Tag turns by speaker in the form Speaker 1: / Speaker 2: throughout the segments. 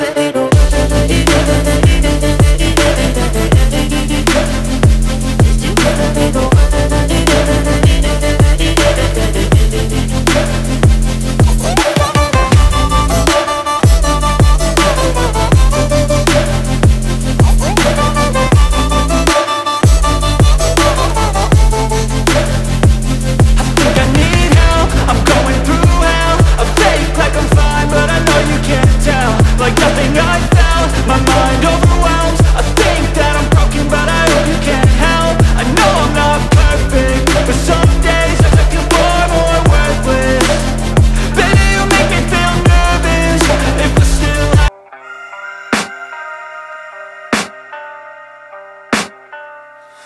Speaker 1: fade away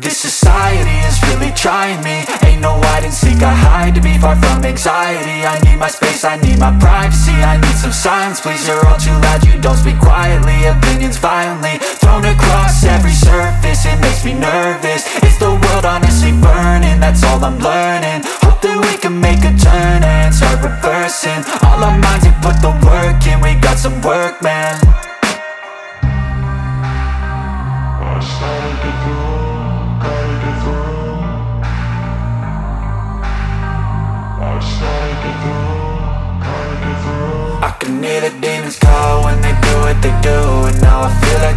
Speaker 2: this society is really trying me. Ain't no hide and seek, I hide to be far from anxiety. I need my space, I need my privacy I need some silence, please, you're all too loud You don't speak quietly, opinions violently Thrown across every surface, it makes me nervous. Is the world honestly burning? That's all I'm learning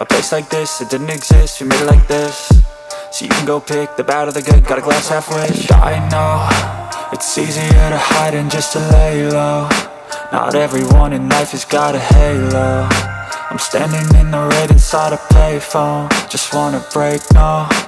Speaker 2: A place like this, it didn't exist, we made it like this. So you can go pick the bad or the good, got a glass half wish. I know, It's easier to hide than just to lay low. Not everyone in life has got a halo. I'm standing in the red inside a payphone. Just wanna break, no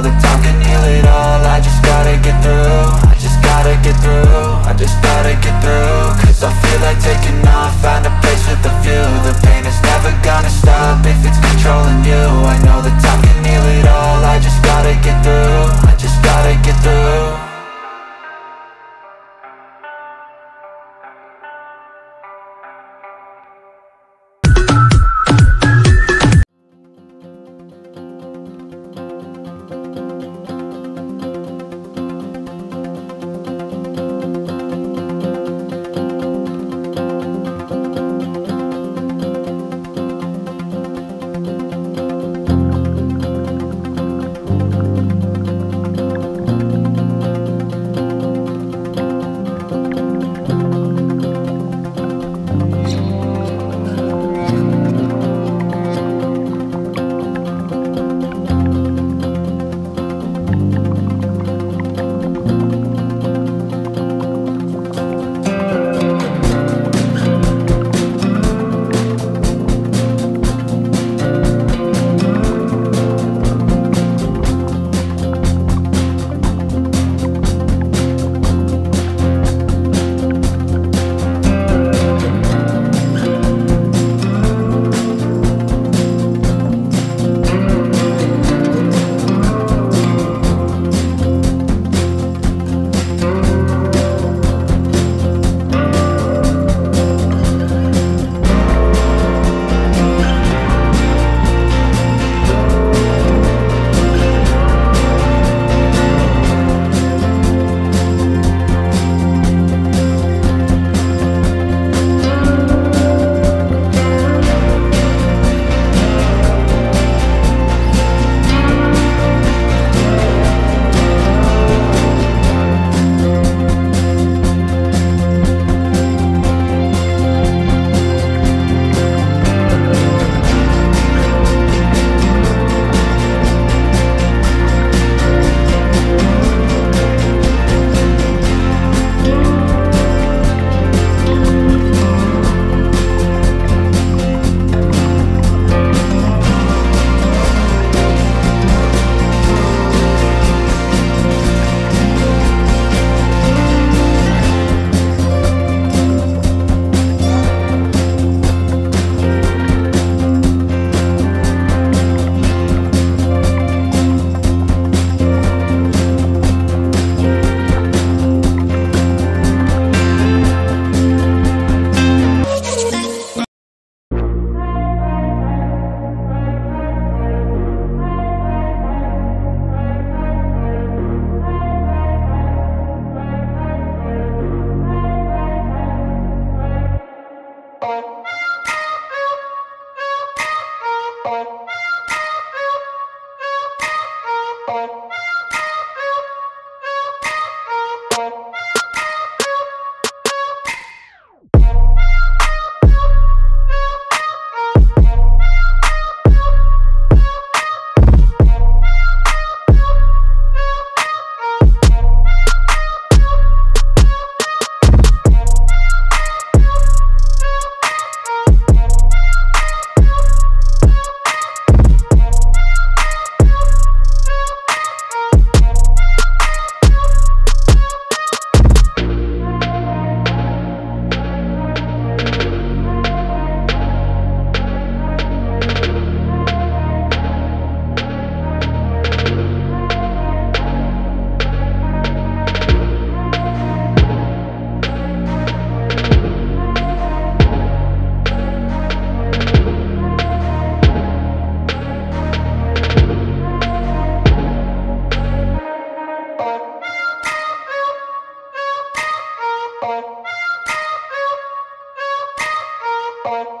Speaker 2: Thank you.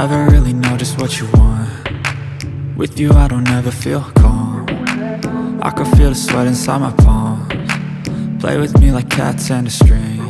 Speaker 2: Never really know just what you want. With you I don't ever feel calm. I can feel the sweat inside my palms. Play with me like cats and a string.